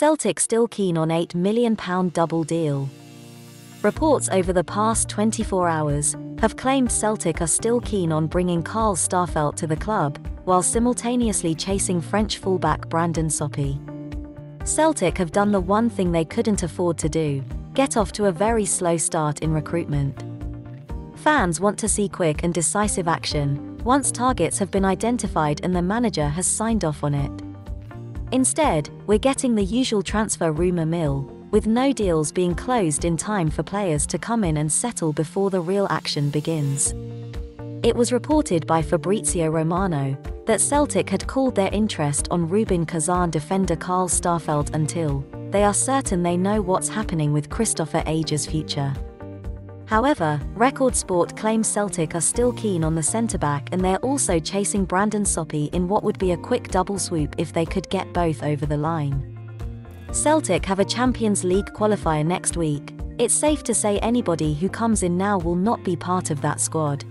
Celtic still keen on £8 million double deal. Reports over the past 24 hours have claimed Celtic are still keen on bringing Carl Starfelt to the club, while simultaneously chasing French fullback Brandon Soppy. Celtic have done the one thing they couldn't afford to do get off to a very slow start in recruitment. Fans want to see quick and decisive action once targets have been identified and the manager has signed off on it. Instead, we're getting the usual transfer rumour mill, with no deals being closed in time for players to come in and settle before the real action begins. It was reported by Fabrizio Romano that Celtic had called their interest on Rubin Kazan defender Carl Starfelt until they are certain they know what's happening with Kristoffer Ajer's future. However, Record Sport claims Celtic are still keen on the centre-back and they're also chasing Brandon Soppy in what would be a quick double swoop if they could get both over the line. Celtic have a Champions League qualifier next week. It's safe to say anybody who comes in now will not be part of that squad.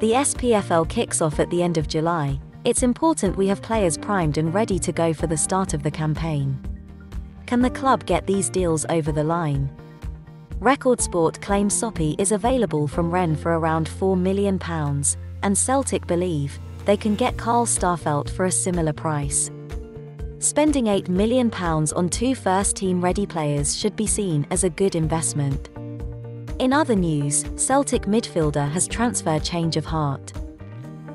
The SPFL kicks off at the end of July. It's important we have players primed and ready to go for the start of the campaign. Can the club get these deals over the line? Record Sport claims Soppy is available from Rennes for around £4 million, and Celtic believe they can get Carl Starfelt for a similar price. Spending £8 million on two first team ready players should be seen as a good investment. In other news, Celtic midfielder has transfer change of heart.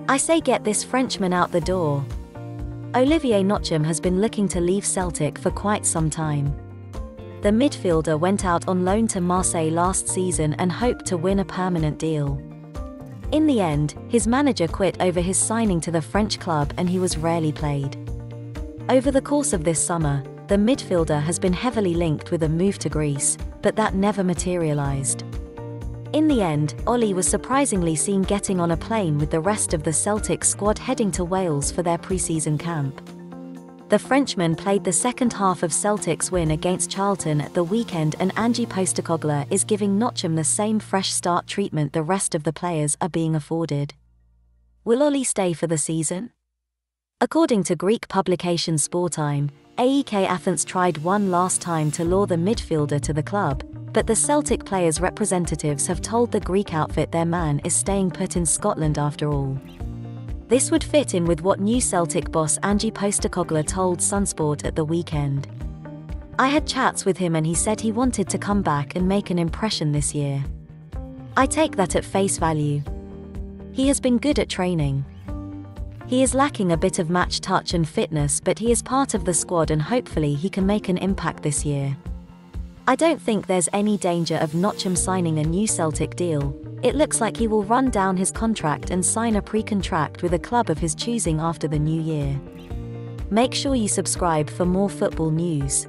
I say get this Frenchman out the door. Olivier Ntcham has been looking to leave Celtic for quite some time. The midfielder went out on loan to Marseille last season and hoped to win a permanent deal. In the end, his manager quit over his signing to the French club and he was rarely played. Over the course of this summer, the midfielder has been heavily linked with a move to Greece, but that never materialised. In the end, Ollie was surprisingly seen getting on a plane with the rest of the Celtic squad heading to Wales for their pre-season camp. The Frenchman played the second half of Celtic's win against Charlton at the weekend and Ange Postecoglou is giving Ntcham the same fresh start treatment the rest of the players are being afforded. Will Ollie stay for the season? According to Greek publication Sportime, AEK Athens tried one last time to lure the midfielder to the club, but the Celtic players' representatives have told the Greek outfit their man is staying put in Scotland after all. This would fit in with what new Celtic boss Ange Postecoglou told Sunsport at the weekend. I had chats with him and he said he wanted to come back and make an impression this year. I take that at face value. He has been good at training. He is lacking a bit of match touch and fitness, but he is part of the squad and hopefully he can make an impact this year. I don't think there's any danger of Ntcham signing a new Celtic deal. It looks like he will run down his contract and sign a pre contract with a club of his choosing after the new year. Make sure you subscribe for more football news.